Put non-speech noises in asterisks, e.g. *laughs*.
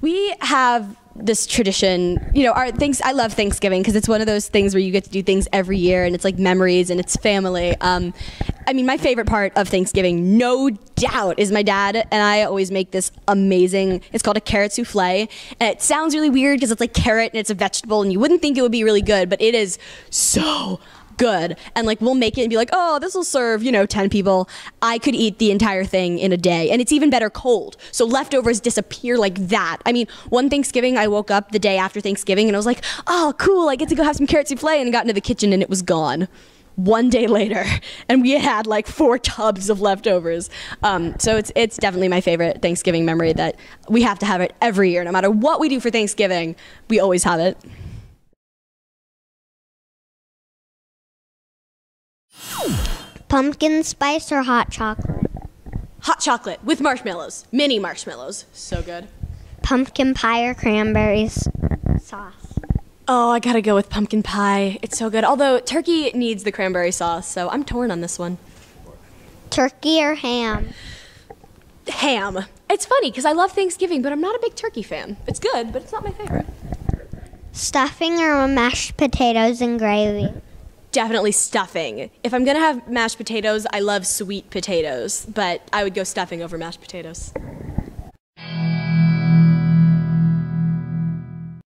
we have this tradition, you know, our things. I love Thanksgiving because it's one of those things where you get to do things every year, and it's like memories and it's family. Um, I mean, my favorite part of Thanksgiving, no doubt, is my dad and I always make this amazing. It's called a carrot souffle, and it sounds really weird because it's like carrot and it's a vegetable, and you wouldn't think it would be really good, but it is so good. And like we'll make it and be like oh this will serve you know 10 people. I could eat the entire thing in a day and it's even better cold. So leftovers disappear like that. I mean one thanksgiving i woke up the day after thanksgiving and i was like oh cool i get to go have some carrot souffle and got into the kitchen and it was gone. One day later *laughs* and we had like four tubs of leftovers. Um, so it's it's definitely my favorite thanksgiving memory that we have to have it every year. No matter what we do for thanksgiving we always have it Pumpkin spice or hot chocolate? hot chocolate with marshmallows mini marshmallows so good Pumpkin pie or cranberries sauce? Oh, I gotta go with pumpkin pie. It's so good. Although turkey needs the cranberry sauce, so I'm torn on this one. Turkey or ham? Ham. It's funny because I love Thanksgiving, but I'm not a big turkey fan. It's good, but it's not my favorite. Stuffing or mashed potatoes and gravy? Definitely stuffing. If I'm gonna have mashed potatoes, I love sweet potatoes, but I would go stuffing over mashed potatoes.